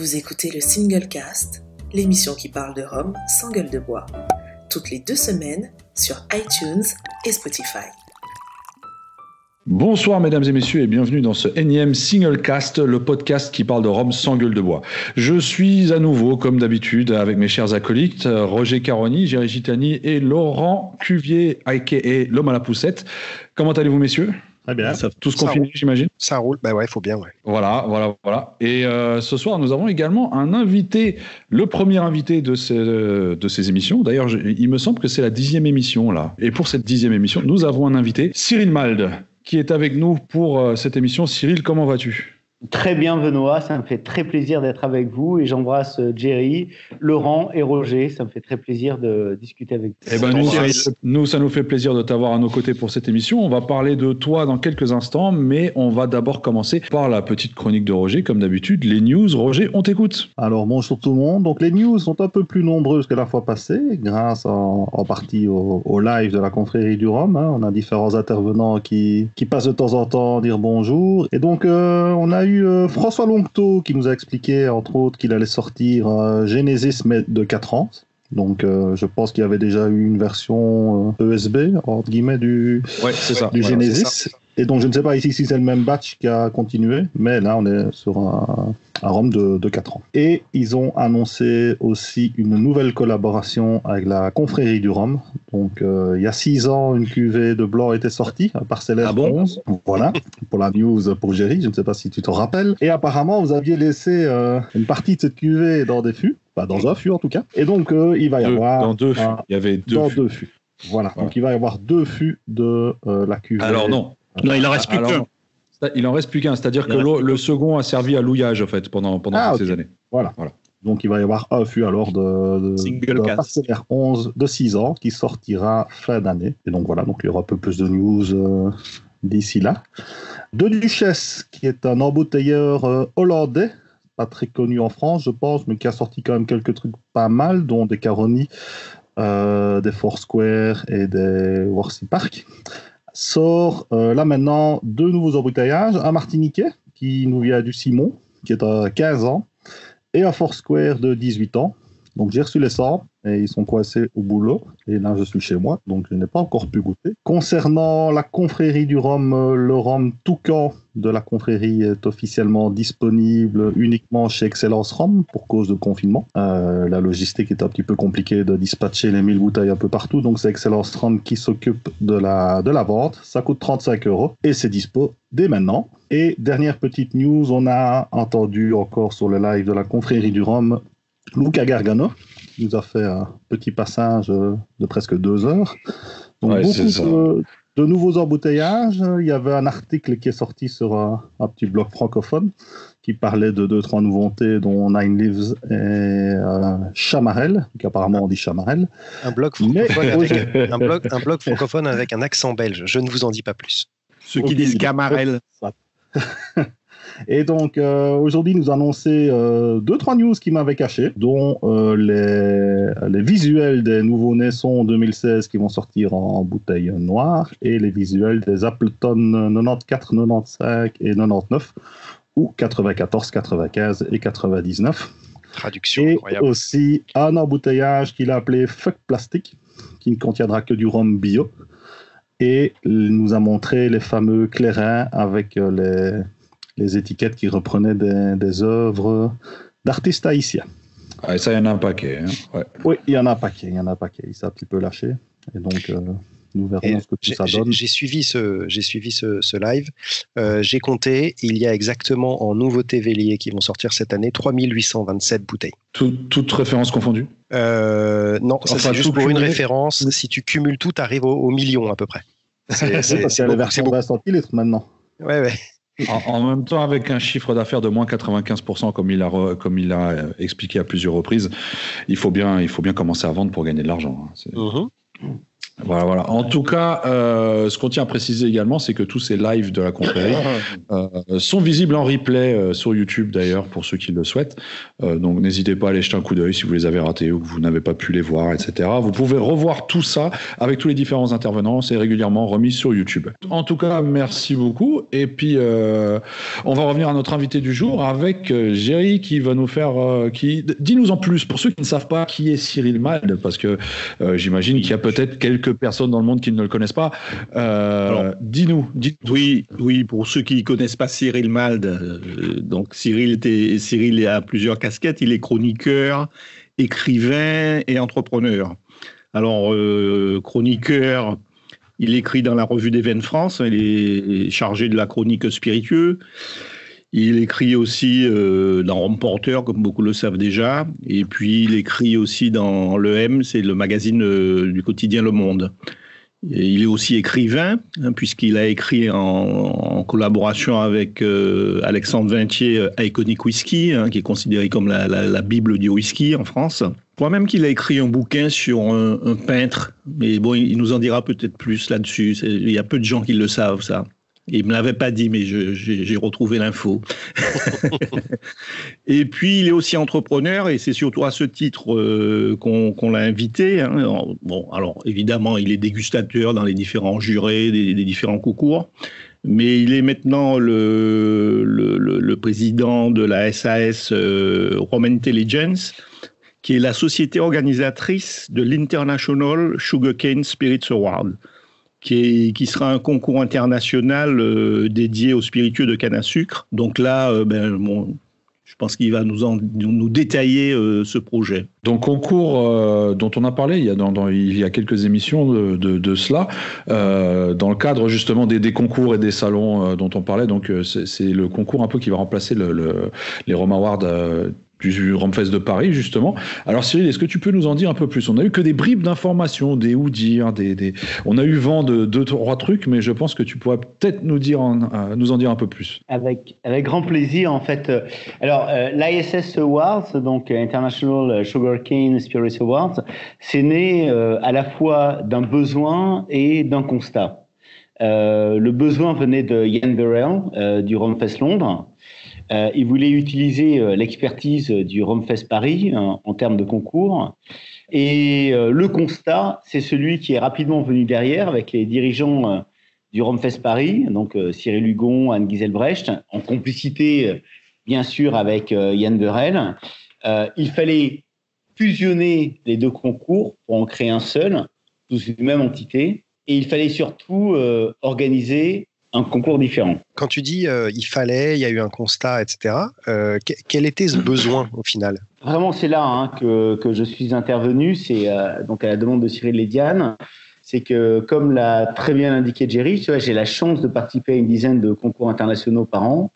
Vous écoutez le Single Cast, l'émission qui parle de Rome sans gueule de bois, toutes les deux semaines sur iTunes et Spotify. Bonsoir mesdames et messieurs et bienvenue dans ce énième Single Cast, le podcast qui parle de Rome sans gueule de bois. Je suis à nouveau, comme d'habitude, avec mes chers acolytes, Roger Caroni, Géry Gitani et Laurent Cuvier, aka l'homme à la poussette. Comment allez-vous messieurs? Très bien. Ça, tous confinés, j'imagine Ça roule, ben ouais, il faut bien, ouais. Voilà, voilà, voilà. Et euh, ce soir, nous avons également un invité, le premier invité de ces, de ces émissions. D'ailleurs, il me semble que c'est la dixième émission, là. Et pour cette dixième émission, nous avons un invité, Cyril Malde, qui est avec nous pour euh, cette émission. Cyril, comment vas-tu? Très bien, Benoît. Ça me fait très plaisir d'être avec vous et j'embrasse euh, Jerry, Laurent et Roger. Ça me fait très plaisir de discuter avec vous. Eh ben, nous, ça, nous, ça nous fait plaisir de t'avoir à nos côtés pour cette émission. On va parler de toi dans quelques instants, mais on va d'abord commencer par la petite chronique de Roger, comme d'habitude. Les news, Roger, on t'écoute. Alors bonjour tout le monde. Donc les news sont un peu plus nombreuses que la fois passée, grâce en, en partie au, au live de la confrérie du Rhum. hein. On a différents intervenants qui, qui passent de temps en temps dire bonjour. Et donc euh, on a eu euh, François Longto qui nous a expliqué entre autres qu'il allait sortir euh, Genesis mais de 4 ans. Donc euh, je pense qu'il y avait déjà eu une version ESB entre guillemets du, Ouais, c'est ça. du Voilà. Et donc, je ne sais pas ici si c'est le même batch qui a continué, mais là, on est sur un, un ROM de, de 4 ans. Et ils ont annoncé aussi une nouvelle collaboration avec la confrérie du Rhum. Donc, euh, il y a 6 ans, une cuvée de blanc était sortie, un parcellaire Ah bon 11. Voilà, pour la news pour Jerry, je ne sais pas si tu te rappelles. Et apparemment, vous aviez laissé euh, une partie de cette cuvée dans des fûts, pas dans un fût en tout cas. Et donc, euh, il va y Deux, avoir dans deux fûts. un- Il y avait deux dans fûts. deux fûts. Voilà. Voilà. donc il va y avoir deux fûts de la cuvée. Alors non. Non, il en reste plus qu'un. Il en reste plus qu'un, c'est-à-dire que le, second a servi à louillage en fait pendant, pendant Ah, toutes ces années. Voilà. Voilà. Donc il va y avoir un fût alors de, de, cast. parcellaire 11 de 6 ans qui sortira fin d'année. Et donc voilà, donc il y aura un peu plus de news euh, d'ici là. De Duchesse, qui est un embouteilleur euh, hollandais, pas très connu en France, je pense, mais qui a sorti quand même quelques trucs pas mal, dont des Caroni, euh, des Foursquare et des Worcy Park. Sort euh, là maintenant deux nouveaux embouteillages, un Martiniquais qui nous vient du Simon, qui est à 15 ans, et un Foursquare de 18 ans. Donc j'ai reçu les 100 et ils sont coincés au boulot. Et là je suis chez moi, donc je n'ai pas encore pu goûter. Concernant la confrérie du rhum, euh, le rhum Toucan de la confrérie est officiellement disponible uniquement chez Excellence Rhum pour cause de confinement. Euh, la logistique est un petit peu compliquée de dispatcher les 1000 bouteilles un peu partout, donc c'est Excellence Rhum qui s'occupe de la, de la vente. Ça coûte 35 euros et c'est dispo dès maintenant. Et dernière petite news, on a entendu encore sur le live de la confrérie du rhum Luca Gargano qui nous a fait un petit passage euh, de presque deux heures. Donc Ouais, beaucoup c'est ça. de, de nouveaux embouteillages. Il y avait un article qui est sorti sur un, un petit blog francophone qui parlait de deux, trois nouveautés, dont Nine Lives et euh, Chamarel, qui apparemment on dit Chamarel. Un blog Mais- francophone avec un blog, un blog francophone avec un accent belge. Je ne vous en dis pas plus. Ceux qui disent Camarel. Et donc euh, aujourd'hui, nous annoncer euh, deux trois news qui m'avaient caché, dont euh, les, les visuels des nouveaux Naissons 2016 qui vont sortir en bouteille noire et les visuels des Appleton 94, 95 et 99 ou 94, 95 et 99. Traduction Et incroyable. aussi un embouteillage qu'il a appelé Fuck Plastic, qui ne contiendra que du rhum bio. Et il nous a montré les fameux clairins avec euh, les, les étiquettes qui reprenaient des, des œuvres d'artistes haïtiens. Ah, et ça, il y en a un paquet. hein. Ouais. Oui, il y en a un paquet, il y en a un paquet. Il s'est un petit peu lâché. Et donc, euh, nous verrons Et ce que tout ça j'ai- donne. j'ai suivi ce, j'ai suivi ce, ce live. Euh, j'ai compté, il y a exactement en nouveautés Vélier qui vont sortir cette année 3827 bouteilles. Tout- toute référence confondue. Euh, non, ça Enfin, c'est juste pour une référence. Si tu cumules tout, tu arrives au, au million à peu près. C'est c'est- Parce c'est qu'il y a les beaucoup, c'est versions beaucoup. 20 centilitres maintenant. Ouais, ouais. En, même temps, avec un chiffre d'affaires de moins 95%, comme il a, comme il a euh, expliqué à plusieurs reprises, il faut bien, il faut bien commencer à vendre pour gagner de l'argent. hein. Voilà, voilà. En tout cas, euh, ce qu'on tient à préciser également, c'est que tous ces lives de la confrérie euh, sont visibles en replay euh, sur YouTube d'ailleurs pour ceux qui le souhaitent. Donc n'hésitez pas à aller jeter un coup d'œil si vous les avez ratés ou que vous n'avez pas pu les voir, etc. Vous pouvez revoir tout ça avec tous les différents intervenants. C'est régulièrement remis sur YouTube. En tout cas, merci beaucoup. Et puis, on va revenir à notre invité du jour avec Géry qui va nous faire. qui... Dis-nous en plus, pour ceux qui ne savent pas qui est Cyril Mald, parce que j'imagine qu'il y a peut-être quelques personnes dans le monde qui ne le connaissent pas. Euh, Alors, dis-nous. Dis Oui, oui, pour ceux qui ne connaissent pas Cyril Mald, euh, donc Cyril, était, Cyril a plusieurs casquettes. Il est chroniqueur, écrivain et entrepreneur. Alors, euh, chroniqueur, il écrit dans la revue des Veines France, il est chargé de la chronique spiritueux. Il écrit aussi euh, dans Rome Porter, comme beaucoup le savent déjà. Et puis, il écrit aussi dans Le M, c'est le magazine euh, du quotidien Le Monde. Il est aussi écrivain, hein, puisqu'il a écrit en, en collaboration avec euh, Alexandre Vintier euh, Iconic Whisky, hein, qui est considéré comme la, la, la, Bible du whisky en France. Je crois même qu'il a écrit un bouquin sur un, un, peintre, mais bon, il nous en dira peut-être plus là-dessus. Il y a peu de gens qui le savent, ça. Il me l'avait pas dit, mais j'ai retrouvé l'info. et puis, il est aussi entrepreneur, et c'est surtout à ce titre euh, qu'on qu l'a invité. Hein. Bon, alors, évidemment, il est dégustateur dans les différents jurés des, des différents concours, mais il est maintenant le, le, le, le président de la SAS euh, Rome Intelligence, qui est la société organisatrice de l'International Sugarcane Spirits Award qui, sera un concours international euh, dédié aux spiritueux de canne à sucre. Donc là, euh, ben, je pense qu'il va nous, en, nous détailler euh, ce projet. Donc concours dont on a parlé il y a, quelques émissions de, cela, dans le cadre justement des, concours et des salons dont on parlait. Donc c'est le concours un peu qui va remplacer le, le, les Rome Awards du Romfest de Paris, justement. Alors, Cyril, est-ce que tu peux nous en dire un peu plus? On a eu que des bribes d'informations, des ou dire, des, des, on a eu vent de deux, trois trucs, mais je pense que tu pourrais peut-être nous, dire euh, nous en dire un peu plus. Avec, avec grand plaisir, en fait. Alors, euh, l'ISS Awards, donc International Sugarcane Spirits Awards, c'est né euh, à la fois d'un besoin et d'un constat. Euh, le besoin venait de Ian Burrell du Romfest Londres, euh, il voulait utiliser euh, l'expertise du Romfest Paris en, en, termes de concours. Et euh, le constat, c'est celui qui est rapidement venu derrière avec les dirigeants euh, du Romfest Paris, donc Cyril Hugon, Anne Giselbrecht, en complicité bien sûr avec Yann Berel. il fallait fusionner les deux concours pour en créer un seul, sous une même entité. Et il fallait surtout organiser un concours différent. Quand tu dis euh, il fallait, il y a eu un constat, etc., euh, quel était ce besoin au final? Vraiment, c'est là hein, que, que, je suis intervenu, c'est euh, donc à la demande de Cyril Lédiane. C'est que, comme l'a très bien indiqué Jerry, j'ai la chance de participer à une dizaine de concours internationaux par an.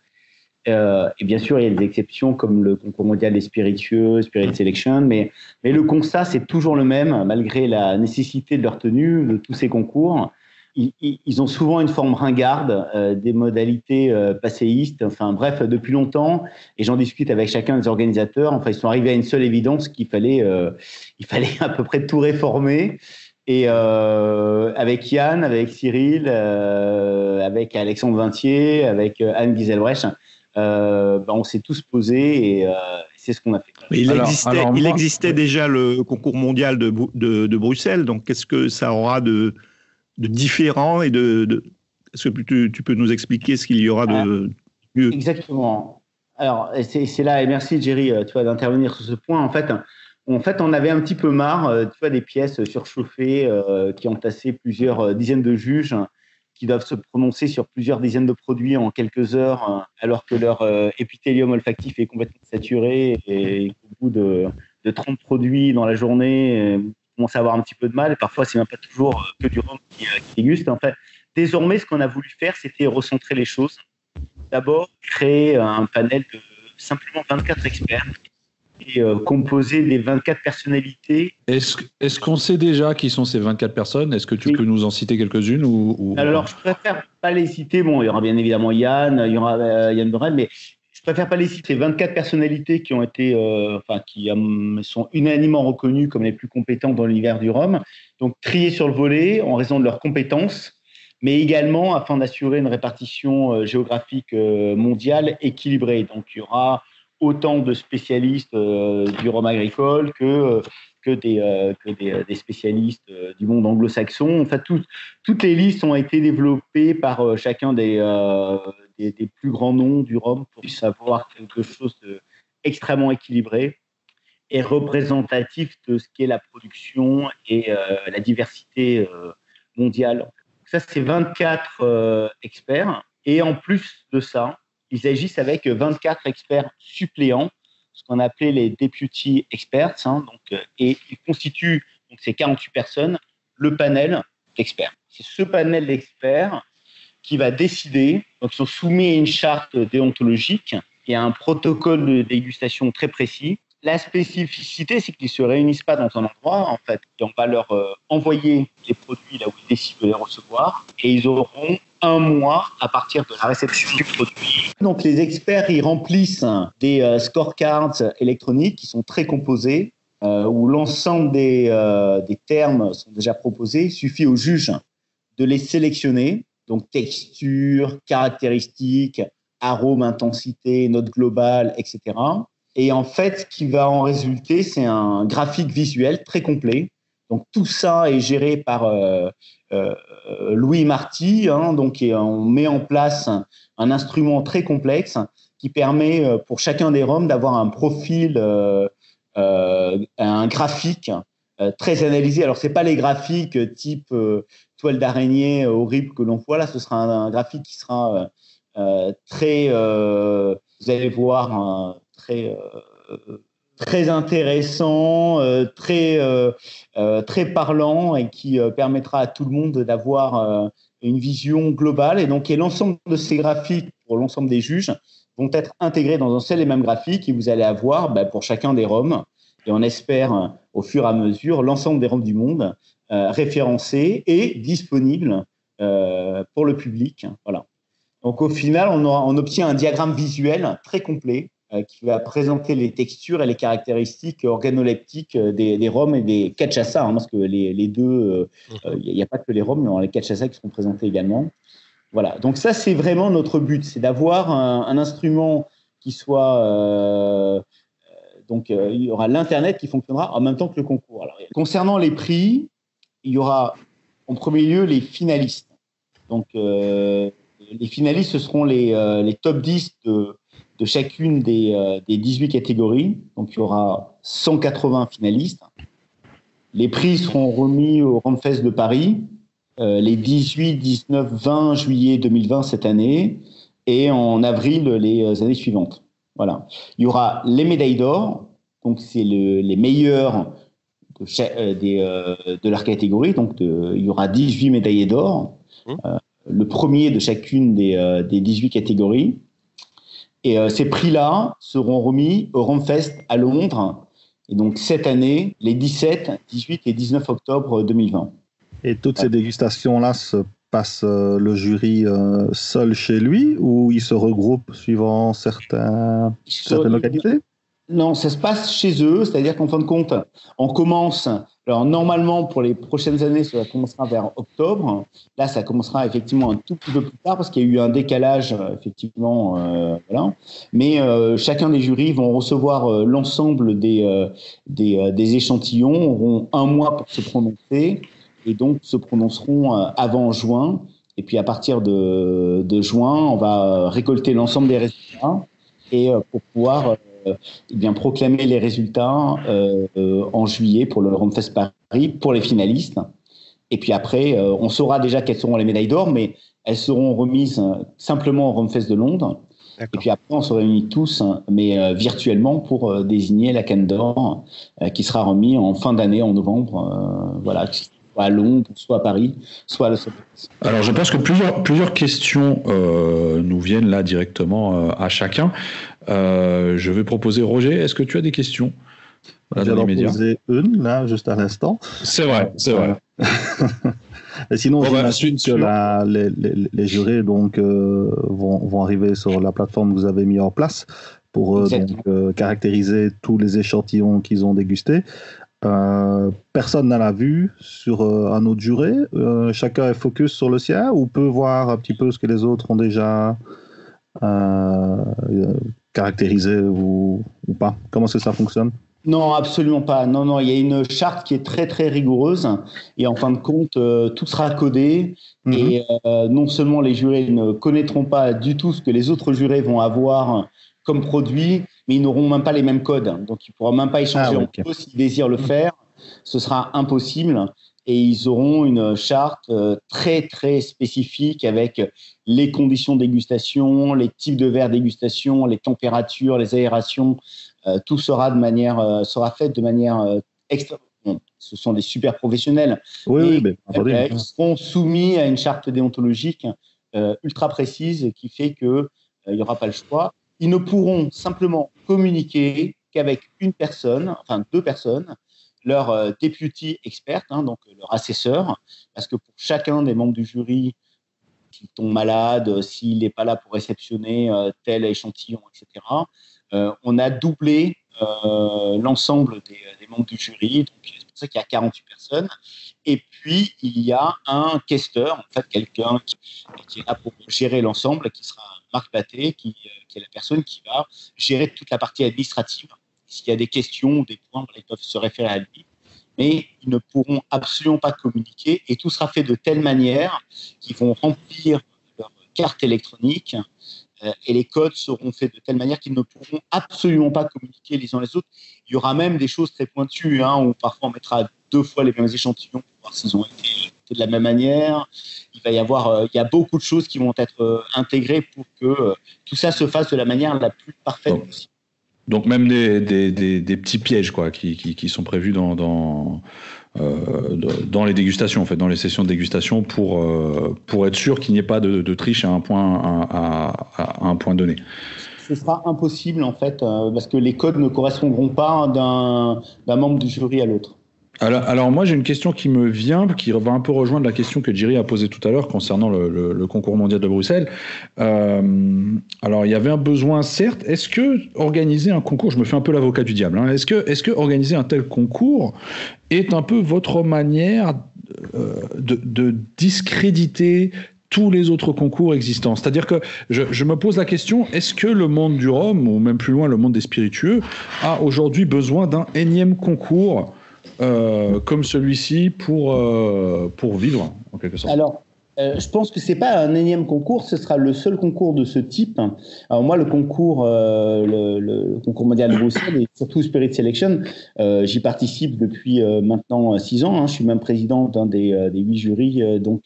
Euh, et bien sûr, il y a des exceptions comme le concours mondial des spiritueux, Spirit Selection, mais, mais le constat, c'est toujours le même, malgré la nécessité de leur tenue de tous ces concours ils, ils, ont souvent une forme ringarde, euh, des modalités euh, passéistes, enfin bref, depuis longtemps. Et j'en discute avec chacun des organisateurs. Enfin, ils sont arrivés à une seule évidence qu'il fallait, euh, il fallait à peu près tout réformer. Et euh, avec Yann, avec Cyril, avec Alexandre Vintier, avec Anne Giselbrecht, ben on s'est tous posés et c'est ce qu'on a fait. Mais il alors, existait, alors moi, il existait déjà le concours mondial de, de, de Bruxelles. Donc, qu'est-ce que ça aura de de différents et de. de... Est-ce que tu, tu, peux nous expliquer ce qu'il y aura de mieux? Exactement. Alors, c'est là, et merci Jerry tu vois, d'intervenir sur ce point. En fait, en fait, on avait un petit peu marre, tu vois, des pièces surchauffées euh, qui ont tassé plusieurs dizaines de juges qui doivent se prononcer sur plusieurs dizaines de produits en quelques heures, alors que leur euh, épithélium olfactif est complètement saturé et qu'au bout de, de 30 produits dans la journée, commence à avoir un petit peu de mal. Et parfois, c'est même pas toujours que du rhum qui, qui déguste. En fait, désormais, ce qu'on a voulu faire, c'était recentrer les choses. D'abord, créer un panel de simplement 24 experts et euh, composé des 24 personnalités. Est-ce est qu'on sait déjà qui sont ces 24 personnes? Est-ce que tu oui. peux nous en citer quelques-unes ou, ou, Alors, je préfère pas les citer. Bon, il y aura bien évidemment Yann, il y aura euh, Yann Borel, mais préfère pas les citer, 24 personnalités qui ont été, euh, enfin, qui sont unanimement reconnues comme les plus compétentes dans l'univers du Rhum. Donc, triées sur le volet en raison de leurs compétences, mais également afin d'assurer une répartition euh, géographique euh, mondiale équilibrée. Donc, il y aura autant de spécialistes du Rhum agricole que que des, des, des spécialistes du monde anglo-saxon. En fait, toutes les listes ont été développées par chacun des, des, plus grands noms du Rhum pour savoir quelque chose d'extrêmement équilibré et représentatif de ce qu'est la production et euh, la diversité euh, mondiale. Ça, c'est 24 euh, experts. Et en plus de ça, ils agissent avec 24 experts suppléants, ce qu'on appelait les deputy experts. Hein, donc, et ils constituent, donc ces 48 personnes, le panel d'experts. C'est ce panel d'experts qui va décider, donc ils sont soumis à une charte déontologique et à un protocole de dégustation très précis. La spécificité, c'est qu'ils ne se réunissent pas dans un endroit, en fait. on va leur euh, envoyer les produits là où ils décident de les recevoir et ils auront un mois à partir de la réception du produit. Donc les experts, ils remplissent des euh, scorecards électroniques qui sont très composés, euh, où l'ensemble des, des termes sont déjà proposés. Il suffit au juge de les sélectionner donc texture, caractéristiques, arôme, intensité, note globale, etc. Et en fait, ce qui va en résulter, c'est un graphique visuel très complet. Donc tout ça est géré par euh, euh, Louis Marty. Hein, donc on met en place un, instrument très complexe qui permet euh, pour chacun des ROM d'avoir un profil, un graphique très analysé. Alors c'est pas les graphiques type toile d'araignée horrible que l'on voit là, ce sera un, graphique qui sera très, vous allez voir, très très intéressant, très très parlant et qui permettra à tout le monde d'avoir une vision globale. Et donc, l'ensemble de ces graphiques pour l'ensemble des juges vont être intégrés dans un seul et même graphique et vous allez avoir bah, pour chacun des ROM, et on espère au fur et à mesure l'ensemble des ROM du monde euh, référencé et disponible euh, pour le public. Voilà. Donc au final, on, obtient un diagramme visuel très complet euh, qui va présenter les textures et les caractéristiques organoleptiques des, des roms et des cachaça, hein, parce que les, deux, il n'y a pas que les roms, mais les cachaça qui seront présentés également. Voilà, donc ça c'est vraiment notre but, c'est d'avoir un, instrument qui soit donc il y aura l'internet qui fonctionnera en même temps que le concours. Concernant les prix, il y aura en premier lieu les finalistes. Donc, euh, les finalistes, ce seront les, euh, les top 10 de, de chacune des, euh, des, 18 catégories. Donc, il y aura 180 finalistes. Les prix seront remis au Ramfest de Paris les 18, 19, 20 juillet 2020 cette année et en avril les années suivantes. Voilà. Il y aura les médailles d'or. Donc, c'est le, les meilleurs de, euh, des, euh, de leur catégorie. Donc, il y aura 18 médaillés d'or, mmh. euh, le premier de chacune des, des 18 catégories. Et ces prix-là seront remis au Romfest à Londres. Et donc, cette année, les 17, 18 et 19 octobre 2020. Et toutes ces dégustations-là se passent le jury seul chez lui ou il se regroupe suivant certains, certaines localités? Non, ça se passe chez eux, c'est-à-dire qu'en fin de compte, on commence. Alors normalement, pour les prochaines années, ça commencera vers octobre. Là, ça commencera effectivement un tout petit peu plus tard parce qu'il y a eu un décalage, euh, effectivement. Euh, voilà. Mais euh, chacun des jurys vont recevoir euh, l'ensemble des, euh, des, des, échantillons, auront un mois pour se prononcer et donc se prononceront avant juin. Et puis à partir de, de juin, on va récolter l'ensemble des résultats et pour pouvoir eh bien, proclamer les résultats euh, euh, en juillet pour le Romfest Paris pour les finalistes. Et puis après, on saura déjà quelles seront les médailles d'or, mais elles seront remises simplement au Romfest de Londres. Et puis après, on se réunit tous, mais virtuellement, pour désigner la canne d'or qui sera remise en fin d'année, en novembre. voilà, soit à Londres, soit à Paris, soit à Los Angeles. Alors, je pense que plusieurs, plusieurs questions nous viennent là directement à chacun. Euh, je vais proposer Roger. Est-ce que tu as des questions J'en ai posé une là, juste à l'instant. C'est vrai, c'est vrai. Et sinon, Bon, bah, j'imagine que sur- la- les, les- les jurés donc, euh, vont, vont arriver sur la plateforme que vous avez mis en place pour euh, donc, euh, caractériser tous les échantillons qu'ils ont dégustés. Euh, personne n'a la vue sur euh, un autre juré. Euh, chacun est focus sur le sien ou peut voir un petit peu ce que les autres ont déjà euh, euh, caractérisé ou, ou pas. Comment est-ce que ça fonctionne? Non, absolument pas. Non, non, il y a une charte qui est très très rigoureuse et en fin de compte, euh, tout sera codé Mhm. et euh, non seulement les jurés ne connaîtront pas du tout ce que les autres jurés vont avoir comme produit, mais ils n'auront même pas les mêmes codes. Donc, ils ne pourront même pas échanger Ah, ouais, entre eux s'ils désirent le faire. Ce sera impossible et ils auront une charte euh, très très spécifique avec les conditions de dégustation, les types de verres dégustation, les températures, les aérations. Euh, tout sera de manière euh, sera fait de manière extra. bon, ce sont des super professionnels. Oui, Et, oui, mais attendez. ils seront soumis à une charte déontologique ultra précise qui fait que il n'y aura pas le choix. Ils ne pourront simplement communiquer qu'avec une personne, enfin deux personnes, leur euh, deputy expert, hein, donc leur assesseur, parce que pour chacun des membres du jury, s'il tombe malade, euh, s'il n'est pas là pour réceptionner euh, tel échantillon, etc., euh, on a doublé euh, l'ensemble des, membres du jury. Donc, c'est pour ça qu'il y a 48 personnes. Et puis, il y a un questeur, en fait, quelqu'un qui, est là pour gérer l'ensemble, qui sera Marc Batté, qui, euh, qui est la personne qui va gérer toute la partie administrative. S'il y a des questions ou des points, ils peuvent se référer à lui. Mais ils ne pourront absolument pas communiquer et tout sera fait de telle manière qu'ils vont remplir leur carte électronique euh, et les codes seront faits de telle manière qu'ils ne pourront absolument pas communiquer les uns les autres. Il y aura même des choses très pointues, hein, où parfois on mettra deux fois les mêmes échantillons pour voir s'ils ont été de la même manière. Il va y avoir, euh, il y a beaucoup de choses qui vont être euh, intégrées pour que euh, tout ça se fasse de la manière la plus parfaite Bon. possible. Donc même des, des, des, petits pièges quoi, qui, qui, qui sont prévus dans, dans, euh, dans les dégustations, en fait, dans les sessions de dégustation pour, euh, pour être sûr qu'il n'y ait pas de, triche à un point, à, un point donné. Ce sera impossible en fait, euh, parce que les codes ne correspondront pas d'un membre du jury à l'autre. Alors, alors moi j'ai une question qui me vient, qui va un peu rejoindre la question que Jerry a posée tout à l'heure concernant le, concours mondial de Bruxelles. Euh, alors il y avait un besoin certes. Est-ce que organiser un concours, je me fais un peu l'avocat du diable, hein, est-ce que, est que organiser un tel concours est un peu votre manière euh, de, de discréditer tous les autres concours existants? C'est-à-dire que je, je me pose la question, est-ce que le monde du rhum, ou même plus loin le monde des spiritueux, a aujourd'hui besoin d'un énième concours? Euh, comme celui-ci pour, euh, pour vivre, en quelque sorte Alors, euh, je pense que c'est pas un énième concours, ce sera le seul concours de ce type. Alors moi, le concours, euh, le, le concours mondial de Bruxelles et surtout Spirit Selection, euh, j'y participe depuis maintenant six ans. hein. Je suis même président d'un des, des huit jurys, donc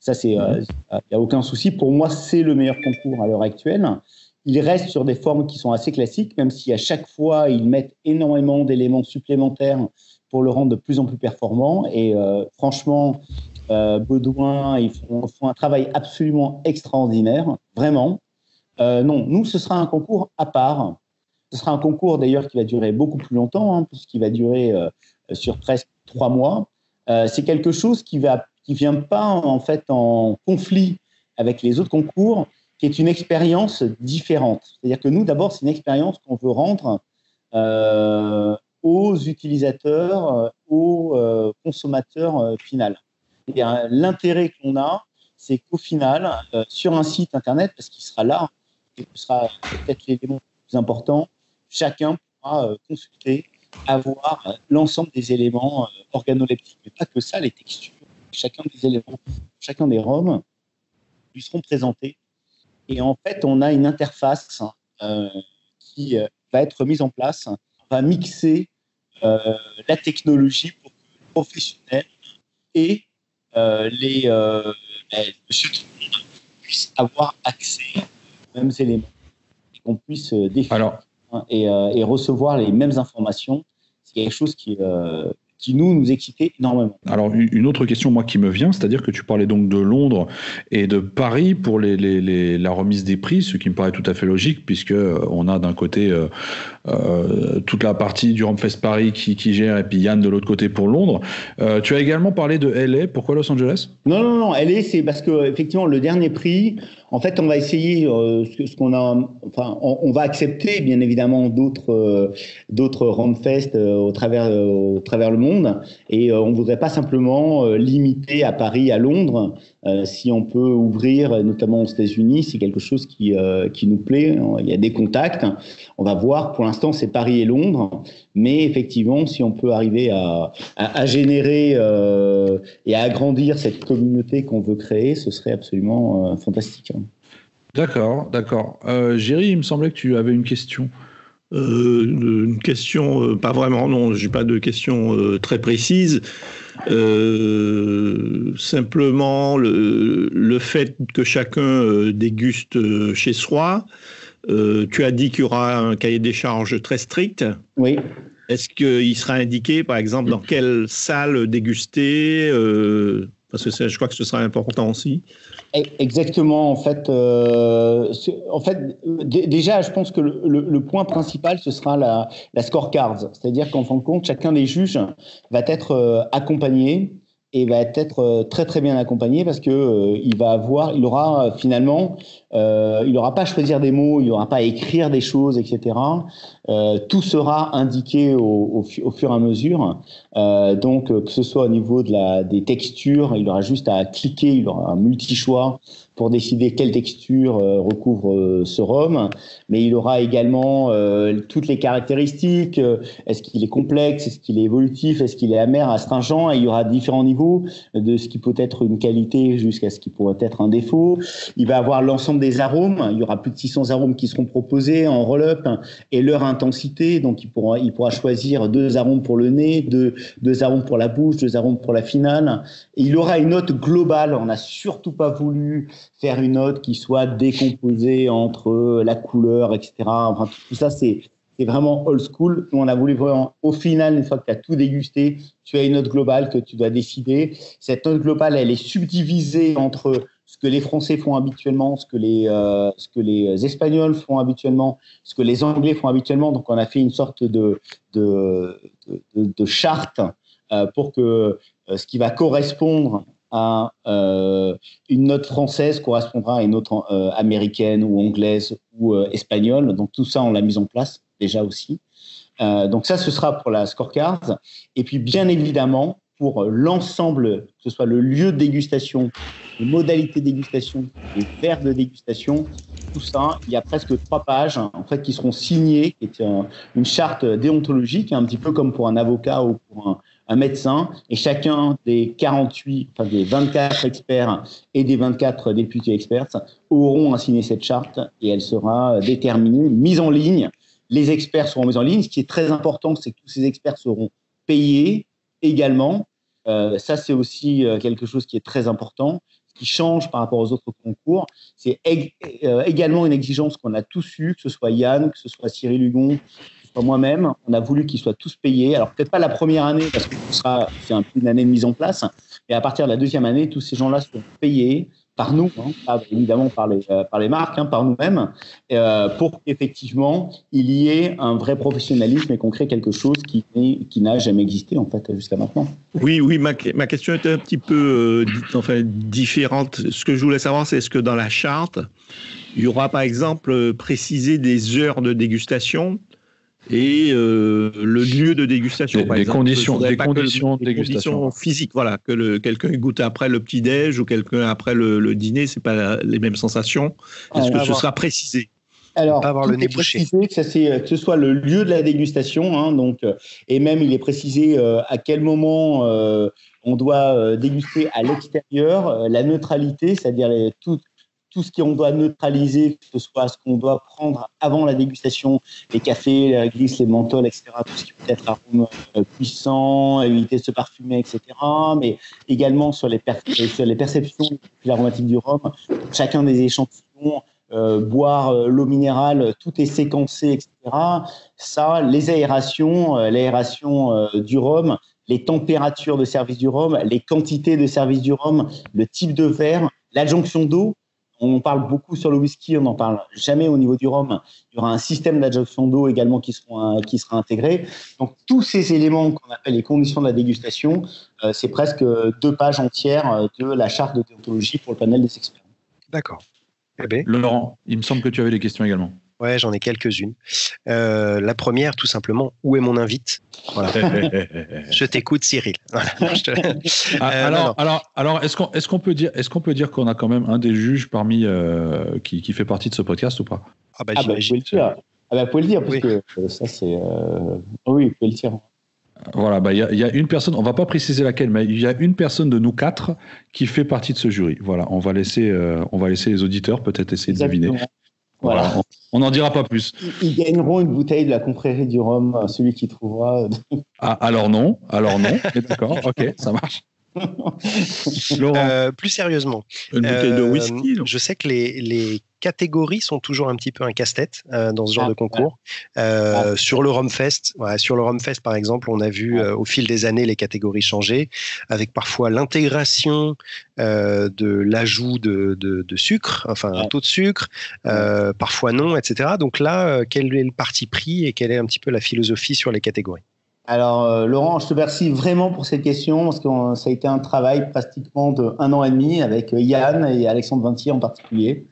ça c'est, il n'y a aucun souci. Pour moi, c'est le meilleur concours à l'heure actuelle. Il reste sur des formes qui sont assez classiques, même si à chaque fois ils mettent énormément d'éléments supplémentaires pour le rendre de plus en plus performant. Et euh, franchement, euh, Baudouin, ils font, un travail absolument extraordinaire, vraiment. Euh, non, nous, ce sera un concours à part. Ce sera un concours d'ailleurs qui va durer beaucoup plus longtemps, hein, puisqu'il va durer euh, sur presque trois mois. C'est quelque chose qui va, qui vient pas en fait en conflit avec les autres concours, qui est une expérience différente. C'est-à-dire que nous, d'abord, c'est une expérience qu'on veut rendre aux utilisateurs, euh, aux euh, consommateurs euh, final. L'intérêt qu'on a, c'est qu'au final, sur un site internet, parce qu'il sera là, et ce sera peut-être l'élément le plus important, chacun pourra consulter, avoir l'ensemble des éléments organoleptiques, mais pas que ça, les textures, chacun des éléments, chacun des ROM lui seront présentés. Et en fait, on a une interface qui va être mise en place. Va mixer euh, la technologie pour que le professionnel et euh, les euh, ben, monsieur tout le monde puissent avoir accès aux mêmes éléments et qu'on puisse euh, définir Alors, hein, et, euh, et recevoir les mêmes informations. C'est quelque chose qui qui nous, nous excitait énormément. Alors, une autre question, moi, qui me vient, c'est-à-dire que tu parlais donc de Londres et de Paris pour les, les, la remise des prix, ce qui me paraît tout à fait logique, puisque on a d'un côté euh, toute la partie du Rampfest Paris qui, qui, gère, et puis Yann de l'autre côté pour Londres. Euh, tu as également parlé de LA. Pourquoi Los Angeles? Non, non, non. LA, c'est parce que effectivement le dernier prix. En fait, on va essayer euh, ce, qu'on a. Enfin, on, va accepter bien évidemment d'autres euh, d'autres Rampfest au travers au travers le monde, et on voudrait pas simplement limiter à Paris, à Londres. si on peut ouvrir, notamment aux États-Unis, c'est quelque chose qui qui nous plaît. Il y a des contacts. On va voir. Pour l'instant, c'est Paris et Londres. Mais effectivement, si on peut arriver à, à, générer euh, et à agrandir cette communauté qu'on veut créer, ce serait absolument euh, fantastique. Hein. D'accord, d'accord. Euh, Géry, il me semblait que tu avais une question. Euh, une question, pas vraiment, non, j'ai pas de question très précise. simplement, le, le, fait que chacun déguste chez soi, euh, tu as dit qu'il y aura un cahier des charges très strict. Oui. Est-ce qu'il sera indiqué, par exemple, dans quelle salle déguster euh, Parce que je crois que ce sera important aussi. Exactement. En fait, euh, en fait déjà, je pense que le, point principal, ce sera la, la scorecard. C'est-à-dire qu'en fin de compte, chacun des juges va être accompagné et va être très très bien accompagné parce que il va avoir, il aura finalement euh, il n'aura pas à choisir des mots, il n'aura pas à écrire des choses, etc. Euh, tout sera indiqué au, au, fur et à mesure. Euh, donc, que ce soit au niveau de la, des textures, il aura juste à cliquer, il aura un multi-choix pour décider quelle texture euh, recouvre euh, ce rhum, mais il aura également euh, toutes les caractéristiques. Est-ce qu'il est complexe Est-ce qu'il est évolutif Est-ce qu'il est amer, astringent Et il y aura différents niveaux de ce qui peut être une qualité jusqu'à ce qui pourrait être un défaut. Il va avoir l'ensemble des arômes. Il y aura plus de 600 arômes qui seront proposés en roll-up et leur intensité. Donc, il pourra, il pourra choisir deux arômes pour le nez, deux, deux arômes pour la bouche, deux arômes pour la finale. Il aura une note globale. On n'a surtout pas voulu faire une note qui soit décomposée entre la couleur, etc. Tout ça, c'est vraiment old school. Nous, on a voulu vraiment, au final, une fois que tu as tout dégusté, tu as une note globale que tu dois décider. Cette note globale, elle est subdivisée entre ce que les Français font habituellement, ce que les, euh, ce que les Espagnols font habituellement, ce que les Anglais font habituellement. Donc, on a fait une sorte de, de, de, charte euh, pour que euh, ce qui va correspondre à euh, une note française correspondra à une note euh, américaine ou anglaise ou euh, espagnole. Donc tout ça, on l'a mis en place déjà aussi. donc ça, ce sera pour la scorecard. Et puis bien évidemment, pour l'ensemble, que ce soit le lieu de dégustation, les modalités de dégustation, les verres de dégustation, tout ça, il y a presque trois pages en fait qui seront signées, qui est une charte déontologique, un petit peu comme pour un avocat ou pour un, un médecin, et chacun des 48, enfin des 24 experts et des 24 députés experts auront à signer cette charte et elle sera déterminée, mise en ligne. Les experts seront mis en ligne. Ce qui est très important, c'est que tous ces experts seront payés également. Euh, ça, c'est aussi euh, quelque chose qui est très important. Ce qui change par rapport aux autres concours, c'est euh, également une exigence qu'on a tous eue, que ce soit Yann, que ce soit Cyril Hugon, moi-même, on a voulu qu'ils soient tous payés. Alors peut-être pas la première année parce que un peu une année de mise en place. Et à partir de la deuxième année, tous ces gens-là seront payés par nous, hein, évidemment par les, euh, par les marques, hein, par nous-mêmes, euh, pour qu'effectivement il y ait un vrai professionnalisme et qu'on crée quelque chose qui, qui n'a jamais existé en fait jusqu'à maintenant. Oui, oui, ma, ma, question était un petit peu euh, enfin, différente. Ce que je voulais savoir, c'est est-ce que dans la charte, il y aura par exemple précisé des heures de dégustation et euh, le lieu de dégustation. Des, conditions, des conditions de dégustation. physiques, voilà, que quelqu'un goûte après le petit déj ou quelqu'un après le, le dîner, c'est pas les mêmes sensations. Est-ce que ce sera précisé? Alors, avoir le nez bouché. Que, ça, que ce soit le lieu de la dégustation, hein, donc, euh, et même il est précisé euh, à quel moment on doit déguster à l'extérieur, la neutralité, c'est-à-dire tout, tout ce qu'on doit neutraliser, que ce soit ce qu'on doit prendre avant la dégustation, les cafés, les réglisses, les menthols, etc., tout ce qui peut être arôme euh, puissant, éviter de se parfumer, etc., mais également sur les, sur les perceptions aromatiques du rhum, chacun des échantillons, euh, boire euh, l'eau minérale, tout est séquencé, etc. Ça, les aérations, l'aération du rhum, les températures de service du rhum, les quantités de service du rhum, le type de verre, l'adjonction d'eau. On en parle beaucoup sur le whisky, on n'en parle jamais au niveau du rhum. Il y aura un système d'adjonction d'eau également qui, seront, qui sera intégré. Donc tous ces éléments qu'on appelle les conditions de la dégustation, euh, c'est presque deux pages entières de la charte de déontologie pour le panel des experts. D'accord. Eh ben. Laurent, il me semble que tu avais des questions également. Ouais, j'en ai quelques-unes. Euh, la première, tout simplement, où est mon invite? Voilà. Je t'écoute, Cyril. Euh, alors, alors, alors, est-ce qu'on est qu'on peut dire, est-ce qu'on peut dire qu'on a quand même un des juges parmi euh, qui, qui, fait partie de ce podcast ou pas? Ah bah, ah bah, vous le dire. Ah bah, vous pouvez le dire parce que ça c'est. oui, vous pouvez le dire. Voilà, bah, il y, y, a une personne, on va pas préciser laquelle, mais il y a une personne de nous quatre qui fait partie de ce jury. Voilà, on va laisser, on va laisser les auditeurs peut-être essayer de deviner. Voilà. On n'en dira pas plus. Ils gagneront une bouteille de la confrérie du rhum, celui qui trouvera. ah, alors non, alors non. D'accord, ok, ça marche. Euh, plus sérieusement, une bouteille de whisky. Euh, je sais que les, les catégories sont toujours un petit peu un casse-tête euh, dans ce genre ah, de concours. Euh, sur le Romfest, ouais, sur le Romfest par exemple, on a vu euh, au fil des années les catégories changer, avec parfois l'intégration de l'ajout de, de, de, sucre, enfin un taux de sucre, parfois non, etc. Donc là, quel est le parti pris et quelle est un petit peu la philosophie sur les catégories? Alors, Laurent, je te remercie vraiment pour cette question parce que ça a été un travail pratiquement de un an et demi avec Yann et Alexandre Vintier en particulier.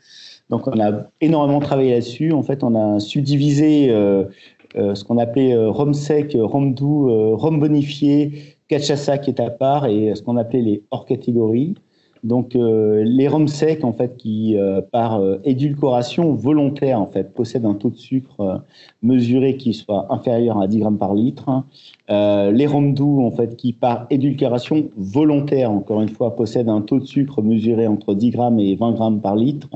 Donc, on a énormément travaillé là-dessus. En fait, on a subdivisé euh, euh, ce qu'on appelait euh, rhum sec, rhum doux, rhum bonifié, cachaça qui est à part et ce qu'on appelait les hors catégories. Donc, les rhums secs, en fait, qui, par édulcoration volontaire, en fait, possèdent un taux de sucre mesuré qui soit inférieur à 10 grammes par litre. les rhums doux, en fait, qui, par édulcoration volontaire, encore une fois, possèdent un taux de sucre mesuré entre 10 grammes et 20 grammes par litre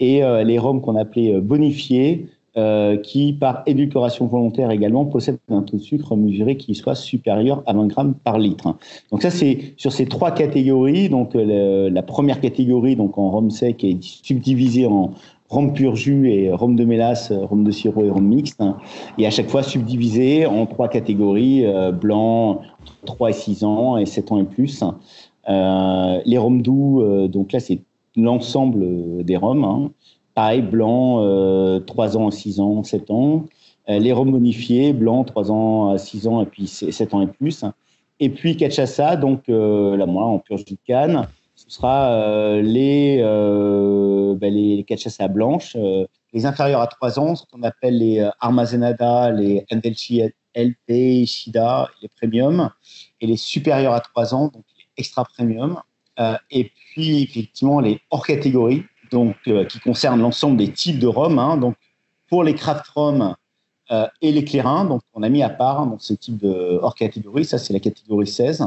et euh, les rhums qu'on appelait euh, bonifiés, euh, qui, par édulcoration volontaire également, possèdent un taux de sucre mesuré qui soit supérieur à 20 grammes par litre. Donc ça, c'est sur ces trois catégories. Donc la première catégorie, donc en rhum sec, est subdivisée en rhum pur jus et rhum de mélasse, rhum de sirop et rhum mixte. et à chaque fois subdivisée en trois catégories, blanc, 3 et 6 ans et 7 ans et plus. les rhums doux, donc là, c'est l'ensemble des Roms. Hein. Pareil, blanc, 3 euh, ans, 6 ans, 7 ans. Euh, les Roms bonifiés, blanc, 3 ans, 6 ans et puis 7 ans et plus. Et puis Cachaça, donc euh, la moi en purge de canne, ce sera les, ben, les, Cachaça blanches, les inférieurs à 3 ans, ce qu'on appelle les Armazenada, les Endelchi LP, Shida, les premium, et les supérieurs à 3 ans, donc les extra premium. et puis effectivement les hors catégories, donc euh, qui concernent l'ensemble des types de rhum. Hein. donc pour les craft rhum euh, et les clairins, donc on a mis à part hein, ce type de hors catégorie. Ça c'est la catégorie 16.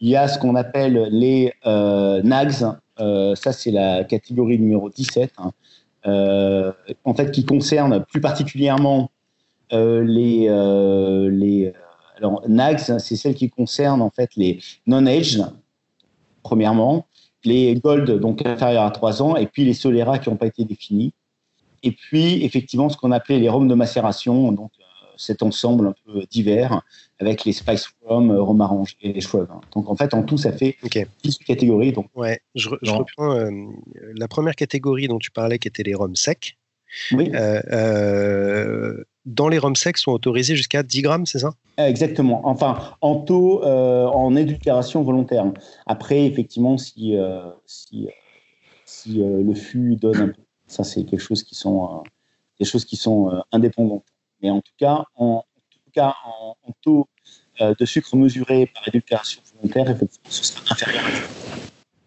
Il y a ce qu'on appelle les euh, NAGs. ça c'est la catégorie numéro 17. Hein. en fait, qui concerne plus particulièrement les, les alors, NAGs, c'est celle qui concerne en fait les non-aged, premièrement, les Gold, donc inférieurs à 3 ans, et puis les Solera qui n'ont pas été définis. Et puis, effectivement, ce qu'on appelait les rhums de macération, donc euh, cet ensemble un peu divers, avec les Spice Rum, euh, Rhum Orange et les Shrub. Donc, en fait, en tout, ça fait 10 catégories. Donc, ouais, je, reprends euh, la première catégorie dont tu parlais, qui était les rhums secs. Oui. Dans les rhums secs sont autorisés jusqu'à 10 grammes, c'est ça? Exactement. Enfin, en taux, euh, en édulcoration volontaire. Après, effectivement, si, euh, si, si euh, le fût donne un peu, ça c'est quelque chose qui sont des choses qui sont indépendantes. Mais en tout cas, en, tout cas, en, taux de sucre mesuré par édulcoration volontaire, effectivement, ce sera inférieur.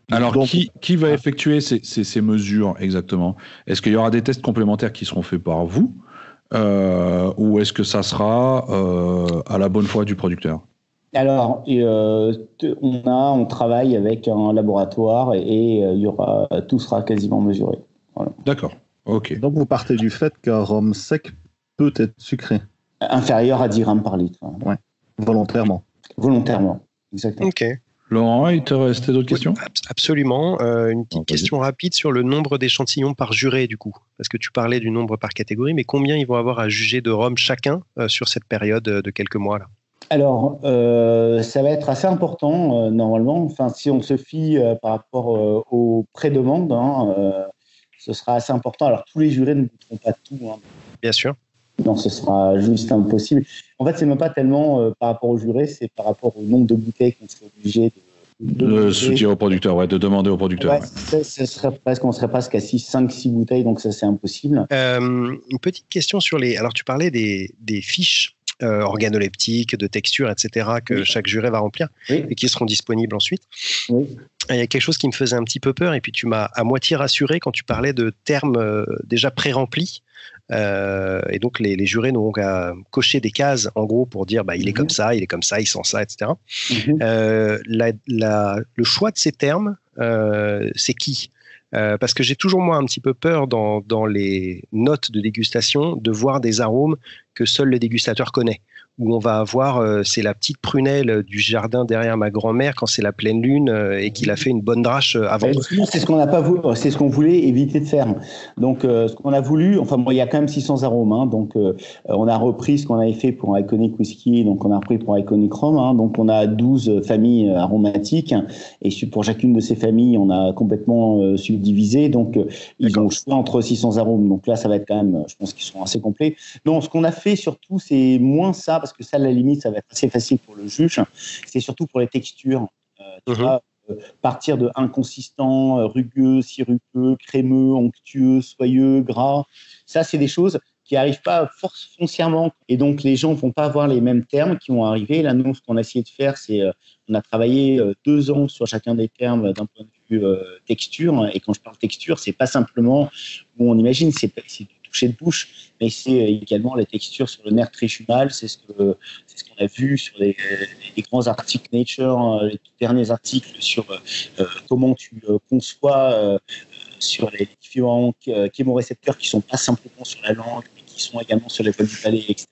Alors, qui, qui, va effectuer ces, ces, ces mesures exactement? Est-ce qu'il y aura des tests complémentaires qui seront faits par vous? Euh, ou est-ce que ça sera euh, à la bonne foi du producteur? Alors, euh, on a, on travaille avec un laboratoire et, il y aura, tout sera quasiment mesuré. D'accord. Ok. Donc vous partez du fait qu'un rhum sec peut être sucré? Inférieur à 10 grammes par litre. Ouais. Volontairement. Volontairement. Exactement. Ok. Laurent, il te restait d'autres questions? Absolument. Euh, une petite question rapide sur le nombre d'échantillons par juré, du coup. Parce que tu parlais du nombre par catégorie, mais combien ils vont avoir à juger de Rome chacun euh, sur cette période de quelques mois là? Alors, euh, ça va être assez important euh, normalement. Enfin, si on se fie euh, par rapport aux pré-demandes, hein, ce sera assez important. Alors, tous les jurés ne goûteront pas tout. Hein. Bien sûr. Non, ce sera juste impossible. En fait, c'est même pas tellement par rapport aux jurés, c'est par rapport au nombre de bouteilles qu'on serait obligé de, de, soutien au producteur, ouais, de demander au producteur. Ouais, Ce serait presque, on serait presque à 5, 6 bouteilles, donc ça c'est impossible. une petite question sur les. Alors tu parlais des, des fiches euh, organoleptiques, de texture, etc., que chaque juré va remplir et qui seront disponibles ensuite. Il y a quelque chose qui me faisait un petit peu peur, et puis tu m'as à moitié rassuré quand tu parlais de termes euh, déjà pré-remplis. Euh, et donc les, jurés n'auront qu'à cocher des cases en gros pour dire bah, il est comme ça, il est comme ça, il sent ça, etc. Mhm. le choix de ces termes, c'est qui? Euh, parce que j'ai toujours moi un petit peu peur dans, dans, les notes de dégustation de voir des arômes que seul le dégustateur connaît où on va avoir, euh, c'est la petite prunelle du jardin derrière ma grand-mère quand c'est la pleine lune euh, et qu'il a fait une bonne drache avant. C'est ce qu'on n'a pas voulu, c'est ce qu'on voulait éviter de faire. Donc, ce qu'on a voulu, enfin, bon, il y a quand même 600 arômes, hein, donc on a repris ce qu'on avait fait pour Iconic Whisky, donc on a repris pour Iconic Rome, hein, donc on a 12 familles aromatiques et pour chacune de ces familles, on a complètement subdivisé, donc ils ont le choix entre 600 arômes. Donc là, ça va être quand même, je pense qu'ils seront assez complets. Non, ce qu'on a fait surtout, c'est moins ça parce que ça, à la limite, ça va être assez facile pour le juge. C'est surtout pour les textures. Euh, tu mhm. euh, partir de inconsistant, euh, rugueux, sirupeux, crémeux, onctueux, soyeux, gras. Ça, c'est des choses qui n'arrivent pas foncièrement. Et donc, les gens ne vont pas avoir les mêmes termes qui vont arriver. Là, nous, ce qu'on a essayé de faire, c'est on a travaillé deux ans sur chacun des termes d'un point de vue texture. Et quand je parle texture, c'est pas simplement où on imagine, c'est toucher de bouche, mais c'est également la texture sur le nerf trichunal. C'est ce qu'on a vu sur les, grands articles Nature, euh, les derniers articles sur euh, euh, comment tu conçois sur les différents chémorécepteurs qui sont pas simplement sur la langue, qui sont également sur les poils du palais, etc.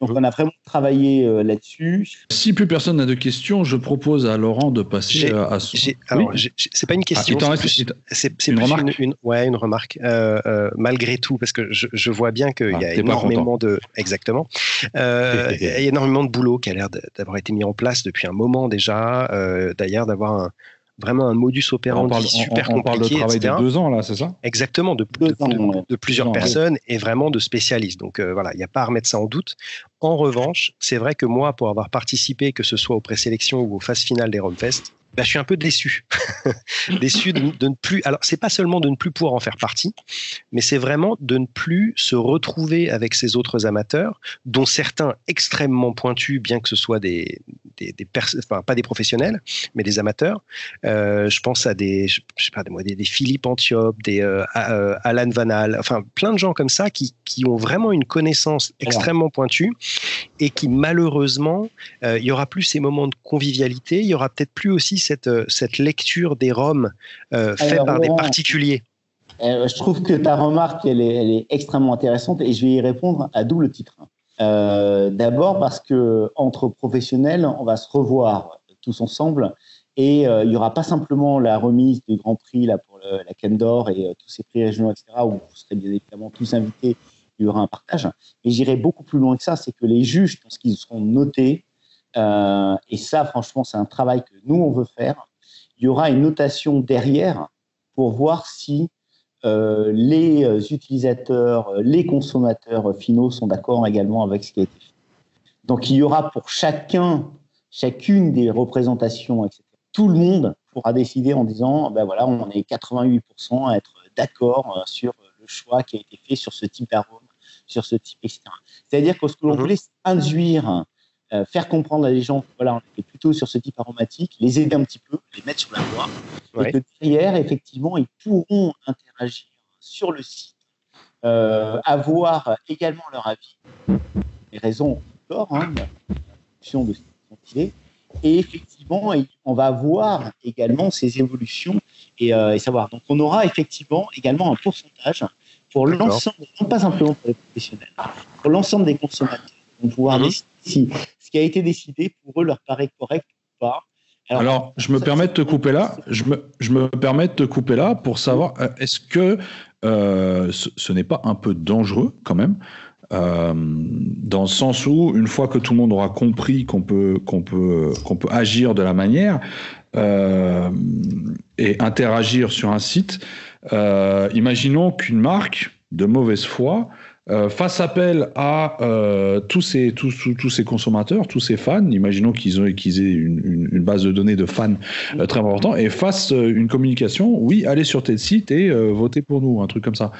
Donc on a vraiment travaillé euh, là-dessus. Si plus personne n'a de questions, je propose à Laurent de passer euh, à son. Alors, c'est pas une question. Ah, c'est plus une remarque. Une, ouais, une remarque. Euh, malgré tout, parce que je, vois bien qu'il y a ah, énormément de. Exactement. il y a énormément de boulot qui a l'air d'avoir été mis en place depuis un moment déjà. D'ailleurs, d'avoir un vraiment un modus operandi on super compliqué. On parle de travail de deux ans, là, c'est ça Exactement, de, de, plusieurs personnes et vraiment de spécialistes. Donc euh, voilà, il n'y a pas à remettre ça en doute. En revanche, c'est vrai que moi, pour avoir participé, que ce soit aux présélections ou aux phases finales des Romfest, bah, je suis un peu déçu. déçu de, ne plus. Alors, c'est pas seulement de ne plus pouvoir en faire partie, mais c'est vraiment de ne plus se retrouver avec ces autres amateurs, dont certains extrêmement pointus, bien que ce soit des, des, des enfin, pas des professionnels, mais des amateurs. Euh, je pense à des, je, sais pas, des, des Philippe Antiope, des euh, euh, Alan Vanal, enfin, plein de gens comme ça qui, qui ont vraiment une connaissance extrêmement pointue et qui, malheureusement, il y aura plus ces moments de convivialité, il y aura peut-être plus aussi cette, euh, cette lecture des roms euh, faite par des particuliers euh, Je trouve que ta remarque, elle est, elle est, extrêmement intéressante et je vais y répondre à double titre. D'abord parce que entre professionnels, on va se revoir tous ensemble et il n'y aura pas simplement la remise du Grand Prix là, pour la Cannes d'Or et tous ces prix régionaux, etc., où vous serez bien évidemment tous invités, il y aura un partage. Mais j'irai beaucoup plus loin que ça, c'est que les juges, lorsqu'ils seront notés, euh, et ça, franchement, c'est un travail que nous, on veut faire. Il y aura une notation derrière pour voir si euh, les utilisateurs, les consommateurs finaux sont d'accord également avec ce qui a été fait. Donc, il y aura pour chacun, chacune des représentations, etc. Tout le monde pourra décider en disant, ben voilà, on est 88% à être d'accord euh, sur le choix qui a été fait sur ce type d'arôme, sur ce type, etc. C'est-à-dire que ce que l'on mhm. voulait, c'est induire euh, faire comprendre à les gens voilà, on était plutôt sur ce type aromatique, les aider un petit peu, les mettre sur la voie, et que derrière, effectivement, ils pourront interagir sur le site, euh, avoir également leur avis, les raisons d'or, hein, fonction de ce qu'ils et effectivement, on va voir également ces évolutions et, euh, et, savoir. Donc, on aura effectivement également un pourcentage pour l'ensemble, non pas simplement pour les professionnels, pour l'ensemble des consommateurs. On va pouvoir mhm. si ce qui a été décidé pour eux leur paraît correct ou pas. Alors, je me permets de te couper là. Je me, je me permets de te couper là pour savoir euh, est-ce que euh, ce, n'est pas un peu dangereux quand même Euh, dans le sens où, une fois que tout le monde aura compris qu'on peut, qu'on peut, qu'on peut agir de la manière euh, et interagir sur un site, imaginons qu'une marque de mauvaise foi euh, fasse appel à euh, tous, ces, tous, tous, ces consommateurs, tous ces fans, imaginons qu'ils qu'ils aient une, une, une, base de données de fans euh, très importante, et fassent euh, une communication, oui, allez sur tel site et votez pour nous, un truc comme ça.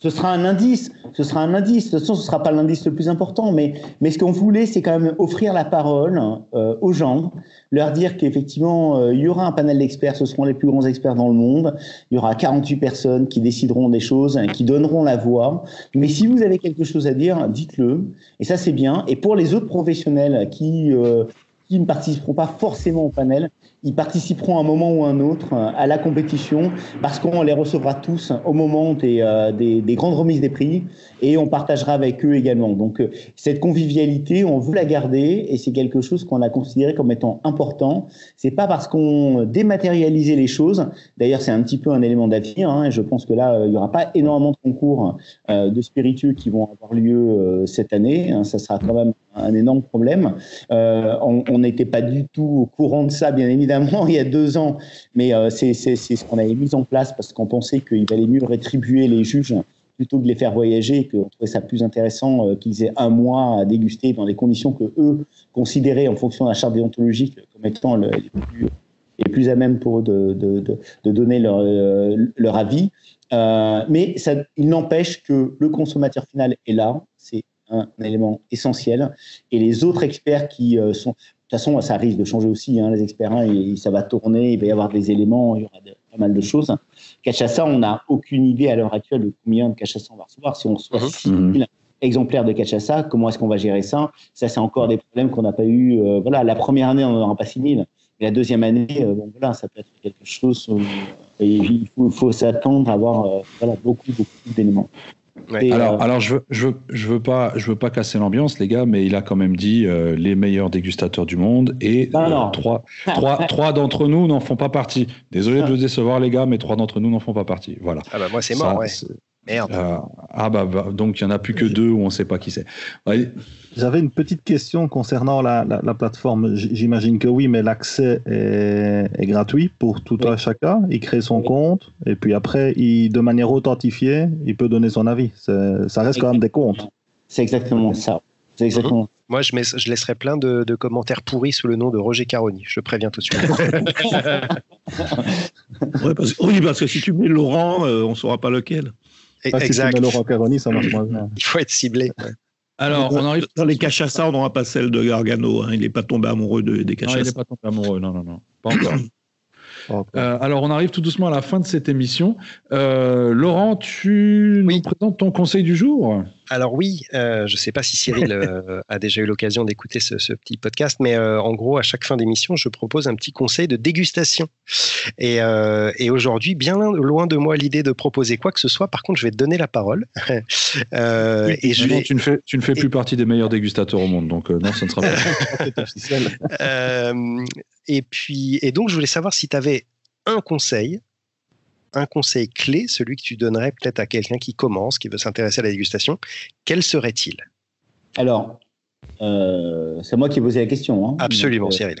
Ce sera un indice, ce sera un indice. De toute façon, ce ne sera pas l'indice le plus important, mais, mais ce qu'on voulait, c'est quand même offrir la parole euh, aux gens, leur dire qu'effectivement, euh, il y aura un panel d'experts, ce seront les plus grands experts dans le monde. Il y aura 48 personnes qui décideront des choses, qui donneront la voix. Mais si vous avez quelque chose à dire, dites-le. Et ça, c'est bien. Et pour les autres professionnels qui, euh, qui ne participeront pas forcément au panel, ils participeront à un moment ou à un autre à la compétition parce qu'on les recevra tous au moment des, euh, des, des, grandes remises des prix et on partagera avec eux également. Donc euh, cette convivialité, on veut la garder et c'est quelque chose qu'on a considéré comme étant important. C'est pas parce qu'on dématérialisait les choses. D'ailleurs, c'est un petit peu un élément d'avenir. Hein, je pense que là, euh, il y aura pas énormément de concours euh, de spiritueux qui vont avoir lieu euh, cette année. Hein, ça sera quand même un énorme problème. on n'était pas du tout au courant de ça, bien évidemment il y a deux ans, mais euh, c'est ce qu'on avait mis en place parce qu'on pensait qu'il valait mieux rétribuer les juges plutôt que de les faire voyager qu'on trouvait ça plus intéressant euh, qu'ils aient un mois à déguster dans les conditions que eux considéraient en fonction de la charte déontologique comme étant le, les, plus, à même pour eux de, donner leur, euh, avis. Mais il n'empêche que le consommateur final est là, c'est un, élément essentiel, et les autres experts qui sont toute façon, ça risque de changer aussi. Hein, les experts, hein, et, ça va tourner, il va y avoir des éléments, il y aura de, pas mal de choses. Cachassa, on n'a aucune idée à l'heure actuelle de combien de Cachassa on va recevoir. Si on reçoit 6 000 exemplaires de Cachassa, comment est-ce qu'on va gérer ça? Ça, c'est encore des problèmes qu'on n'a pas eu. Euh, voilà, la première année, on n'en aura pas 6 000. Et la deuxième année, euh, bon, voilà, ça peut être quelque chose. Où, et il faut, faut s'attendre à avoir euh, voilà, beaucoup, beaucoup d'éléments. Ouais. alors, euh... alors je veux, je veux, je veux pas, je veux pas casser l'ambiance, les gars, mais il a quand même dit euh, les meilleurs dégustateurs du monde et non, non. trois, trois, trois d'entre nous n'en font pas partie. Désolé de vous décevoir, les gars, mais trois d'entre nous n'en font pas partie. Voilà. Ah bah moi c'est mort, ouais. Merde. Euh, ah bah, bah, donc il y en a plus que deux où on sait pas qui c'est. Ouais. J'avais une petite question concernant la, la, la plateforme. J'imagine que oui, mais l'accès est, est, gratuit pour tout oui. un chacun. Il crée son oui. compte et puis après, il, de manière authentifiée, il peut donner son avis. Ça reste exactement. quand même des comptes. C'est exactement ça. C'est exactement. Mmh. Moi, je, mets, je, laisserai plein de, de, commentaires pourris sous le nom de Roger Caroni. Je préviens tout de suite. ouais, parce, oui, parce que si tu mets Laurent, euh, on ne saura pas lequel. Ah, exact. Si Laurent Caroni, ça marche moins bien. Il faut être ciblé. Ouais. Alors, on arrive dans les Cachassa, on n'aura pas celle de Gargano. Hein. Il n'est pas tombé amoureux de, des Cachassa. Non, il n'est pas tombé amoureux, non, non, non. Pas encore. Euh, alors, on arrive tout doucement à la fin de cette émission. Euh, Laurent, tu oui. nous présentes ton conseil du jour? Alors oui, euh, je ne sais pas si Cyril euh, a déjà eu l'occasion d'écouter ce, ce, petit podcast, mais euh, en gros, à chaque fin d'émission, je propose un petit conseil de dégustation. Et, euh, et aujourd'hui, bien loin de moi l'idée de proposer quoi que ce soit, par contre, je vais te donner la parole. Euh, oui, et je vais... non, tu, ne fais, tu ne fais plus et... partie des meilleurs dégustateurs au monde, donc non, ça ne sera pas officiel. et puis, et donc, je voulais savoir si tu avais un conseil un conseil clé, celui que tu donnerais peut-être à quelqu'un qui commence, qui veut s'intéresser à la dégustation, quel serait-il? Alors, euh, c'est moi qui ai posé la question. Hein. Absolument, Donc, euh, Cyril.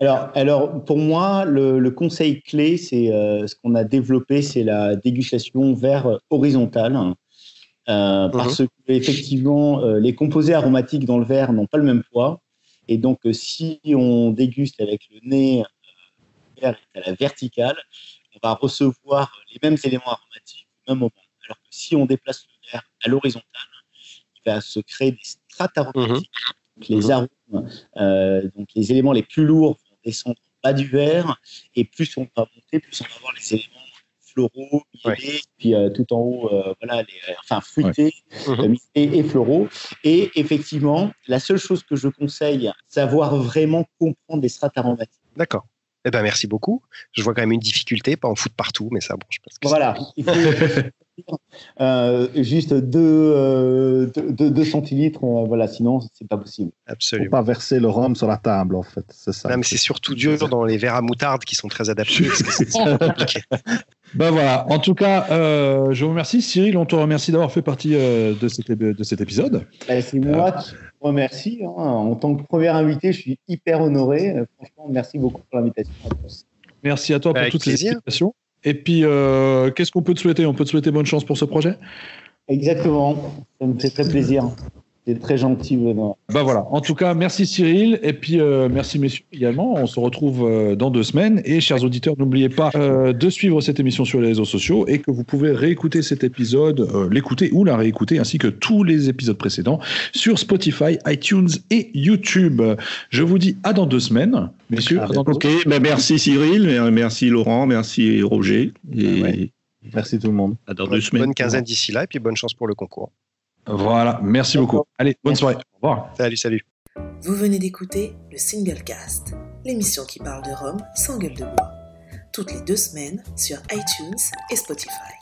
Alors, alors, pour moi, le, le conseil clé, c'est euh, ce qu'on a développé, c'est la dégustation vers horizontale. Euh, parce mm -hmm. que effectivement, les composés aromatiques dans le verre n'ont pas le même poids. Et donc, si on déguste avec le nez, le verre est à la verticale, on va recevoir les mêmes éléments aromatiques au même moment. Alors que si on déplace le verre à l'horizontale, il va se créer des strates aromatiques. Mmh. Donc les mmh. arômes, euh, donc les éléments les plus lourds vont descendre en bas du verre, et plus on va monter, plus on va avoir les éléments floraux, ouais. puis euh, tout en haut, euh, voilà, les, enfin fruités, ouais. mmh. et, et, floraux. Et effectivement, la seule chose que je conseille, savoir vraiment comprendre les strates aromatiques. D'accord. Eh ben, merci beaucoup. Je vois quand même une difficulté, pas en foot partout, mais ça, bon, je pense que Voilà. Il faut euh, juste 2 euh, deux, deux centilitres, euh, voilà, sinon, c'est pas possible. Absolument. Faut pas verser le rhum sur la table, en fait. C'est ça. Non, mais c'est surtout dur dans les verres à moutarde qui sont très adaptés. c'est compliqué. Ben voilà, en tout cas, euh, je vous remercie. Cyril, on te remercie d'avoir fait partie euh, de, cet, de cet épisode. Ben, c'est moi qui vous remercie. Hein. En tant que premier invité, je suis hyper honoré. Euh, franchement, merci beaucoup pour l'invitation. Merci à toi pour toutes ces explications. Et puis, qu'est-ce qu'on peut te souhaiter? On peut te souhaiter bonne chance pour ce projet? Exactement, ça me fait très plaisir. C'est très gentil, Benoît. Bah voilà. En tout cas, merci Cyril. Et puis, euh, merci messieurs également. On se retrouve euh, dans deux semaines. Et chers auditeurs, n'oubliez pas euh, de suivre cette émission sur les réseaux sociaux et que vous pouvez réécouter cet épisode, l'écouter ou la réécouter, ainsi que tous les épisodes précédents sur Spotify, iTunes et YouTube. Je vous dis à dans deux semaines, messieurs. Ah, ok, ben, merci Cyril, merci Laurent, merci Roger. Et... Merci tout le monde. À dans deux semaines. Bonne quinzaine d'ici là et puis bonne chance pour le concours. Voilà, merci beaucoup. Allez, bonne soirée. Au revoir. Salut, salut. Vous venez d'écouter le Single Cast, l'émission qui parle de Rome sans gueule de bois, toutes les deux semaines sur iTunes et Spotify.